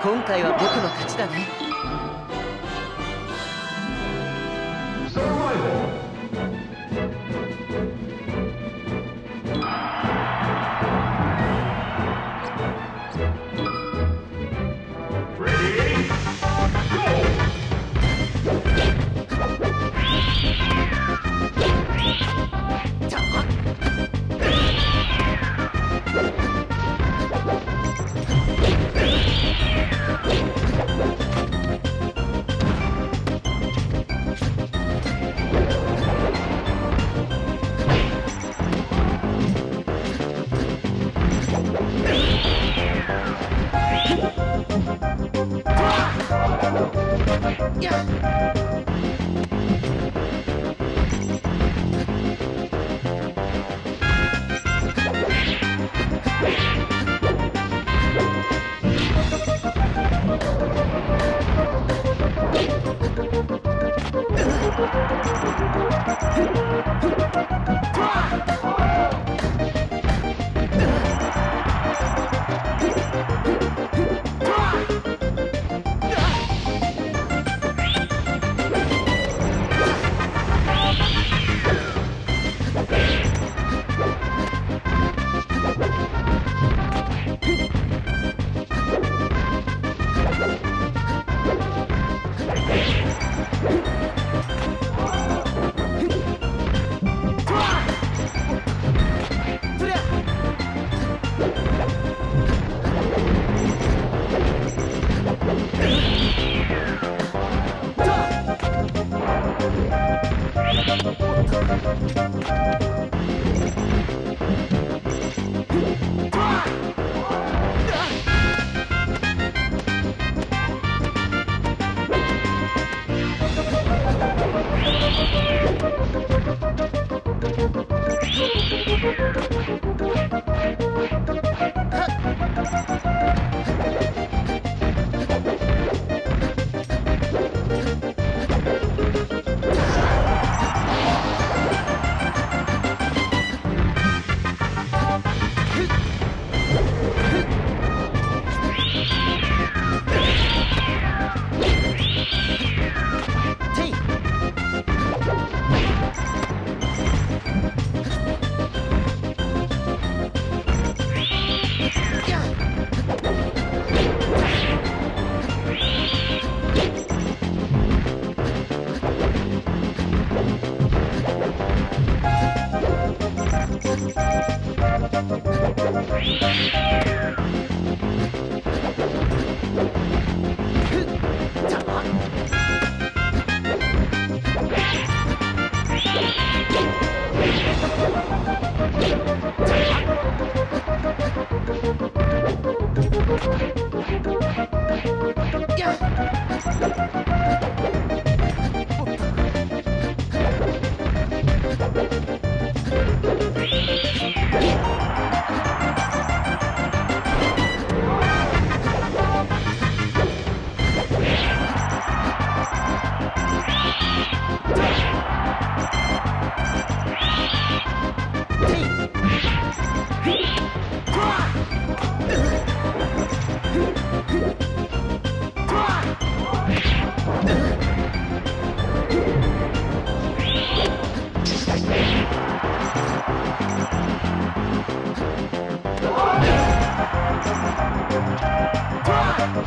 今回は僕の勝ちだね